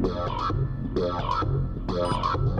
Yeah, yeah, yeah.